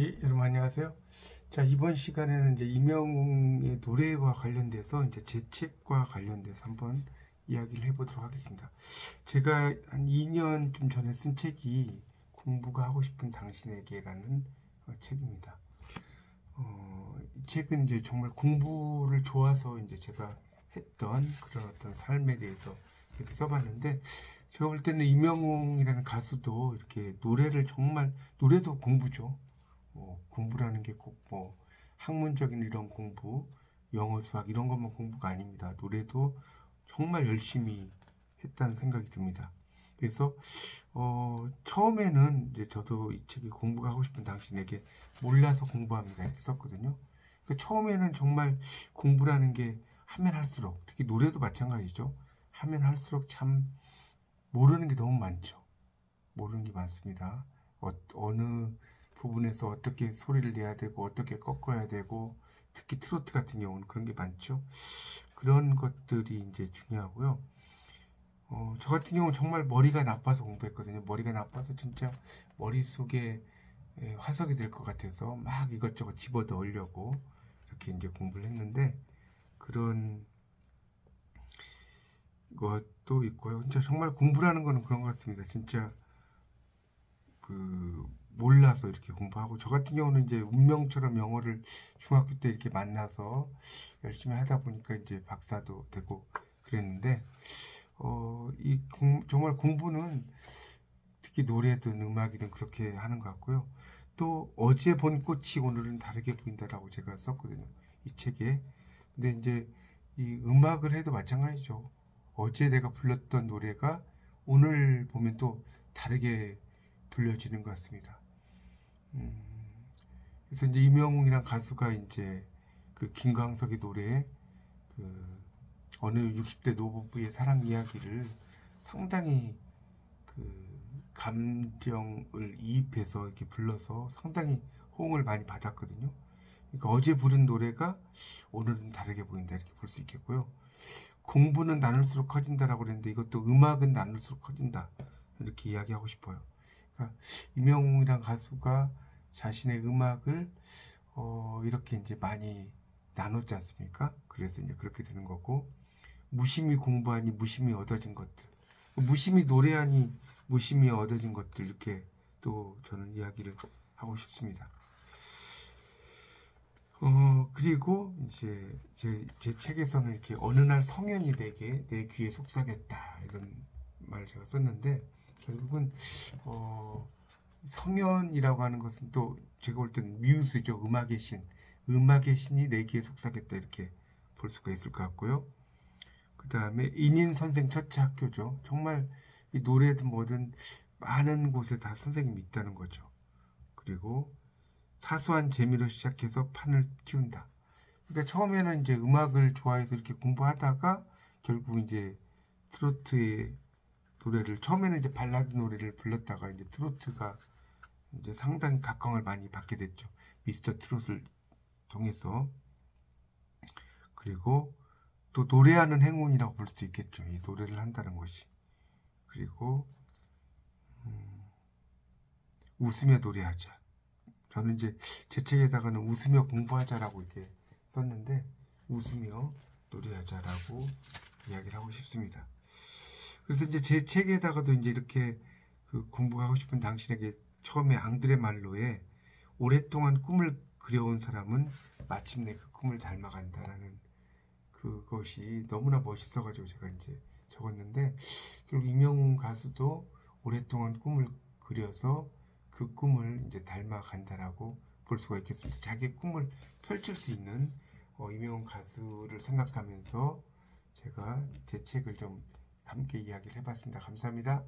예, 여러분 안녕하세요. 자, 이번 시간에는 이제 이명웅의 노래와 관련돼서 이제 제 책과 관련돼서 한번 이야기를 해보도록 하겠습니다. 제가 한 2년쯤 전에 쓴 책이 공부가 하고 싶은 당신에게라는 어, 책입니다. 어, 이 책은 이제 정말 공부를 좋아서 이제 제가 했던 그런 어떤 삶에 대해서 이렇게 써봤는데 제가 볼 때는 이명웅이라는 가수도 이렇게 노래를 정말 노래도 공부죠. 뭐 공부라는 게 꼭 뭐 학문적인 이런 공부, 영어, 수학 이런 것만 공부가 아닙니다. 노래도 정말 열심히 했다는 생각이 듭니다. 그래서 어, 처음에는 이제 저도 이 책이 공부가 하고 싶은 당신에게 몰라서 공부합니다 이렇게 썼거든요. 그러니까 처음에는 정말 공부라는 게 하면 할수록 특히 노래도 마찬가지죠. 하면 할수록 참 모르는 게 너무 많죠. 모르는 게 많습니다. 어, 어느 부분에서 어떻게 소리를 내야 되고 어떻게 꺾어야 되고 특히 트로트 같은 경우는 그런 게 많죠. 그런 것들이 이제 중요하고요. 어, 저 같은 경우는 정말 머리가 나빠서 공부했거든요. 머리가 나빠서 진짜 머릿속에 화석이 될 것 같아서 막 이것저것 집어 넣으려고 이렇게 이제 공부를 했는데 그런 것도 있고요. 진짜 정말 공부라는 거는 그런 것 같습니다. 진짜 그 몰라서 이렇게 공부하고 저 같은 경우는 이제 운명처럼 영어를 중학교 때 이렇게 만나서 열심히 하다 보니까 이제 박사도 되고 그랬는데 어, 이 공, 정말 공부는 특히 노래든 음악이든 그렇게 하는 것 같고요. 또 어제 본 꽃이 오늘은 다르게 보인다라고 제가 썼거든요. 이 책에. 근데 이제 이 음악을 해도 마찬가지죠. 어제 내가 불렀던 노래가 오늘 보면 또 다르게 불려지는 것 같습니다. 음, 그래서 이제 이명웅이란 가수가 이제 그 김광석의 노래에 그 어느 60대 노부부의 사랑 이야기를 상당히 그 감정을 이입해서 이렇게 불러서 상당히 호응을 많이 받았거든요. 그러니까 어제 부른 노래가 오늘은 다르게 보인다 이렇게 볼 수 있겠고요. 공부는 나눌수록 커진다라고 그랬는데 이것도 음악은 나눌수록 커진다 이렇게 이야기하고 싶어요. 그러니까 이명웅이란 가수가 자신의 음악을 어, 이렇게 이제 많이 나눴지 않습니까? 그래서 이제 그렇게 되는 거고 무심히 공부하니 무심히 얻어진 것들 무심히 노래하니 무심히 얻어진 것들 이렇게 또 저는 이야기를 하고 싶습니다. 어, 그리고 이제 제, 제 책에서는 이렇게 어느 날 성현이 내게 내 귀에 속삭였다 이런 말을 제가 썼는데 결국은 어, 성현이라고 하는 것은 또 제가 볼 때는 뮤즈죠. 음악의 신. 음악의 신이 내기에 속삭였다 이렇게 볼 수가 있을 것 같고요. 그 다음에 인인 선생 첫째 학교죠. 정말 이 노래든 뭐든 많은 곳에 다 선생님이 있다는 거죠. 그리고 사소한 재미로 시작해서 판을 키운다. 그러니까 처음에는 이제 음악을 좋아해서 이렇게 공부하다가 결국 이제 트로트의 노래를 처음에는 이제 발라드 노래를 불렀다가 이제 트로트가 이제 상당히 각광을 많이 받게 됐죠. 미스터 트롯을 통해서 그리고 또 노래하는 행운이라고 볼 수도 있겠죠. 이 노래를 한다는 것이 그리고 음, 웃으며 노래하자. 저는 이제 제 책에다가는 웃으며 공부하자라고 이렇게 썼는데 웃으며 노래하자라고 이야기를 하고 싶습니다. 그래서 이제 제 책에다가도 이제 이렇게 그 공부하고 싶은 당신에게 처음에 앙드레 말로에 오랫동안 꿈을 그려온 사람은 마침내 그 꿈을 닮아간다라는 그것이 너무나 멋있어가지고 제가 이제 적었는데 결국 이명웅 가수도 오랫동안 꿈을 그려서 그 꿈을 이제 닮아간다라고 볼 수가 있겠습니다. 자기의 꿈을 펼칠 수 있는 어, 이명웅 가수를 생각하면서 제가 제 책을 좀 함께 이야기를 해봤습니다. 감사합니다.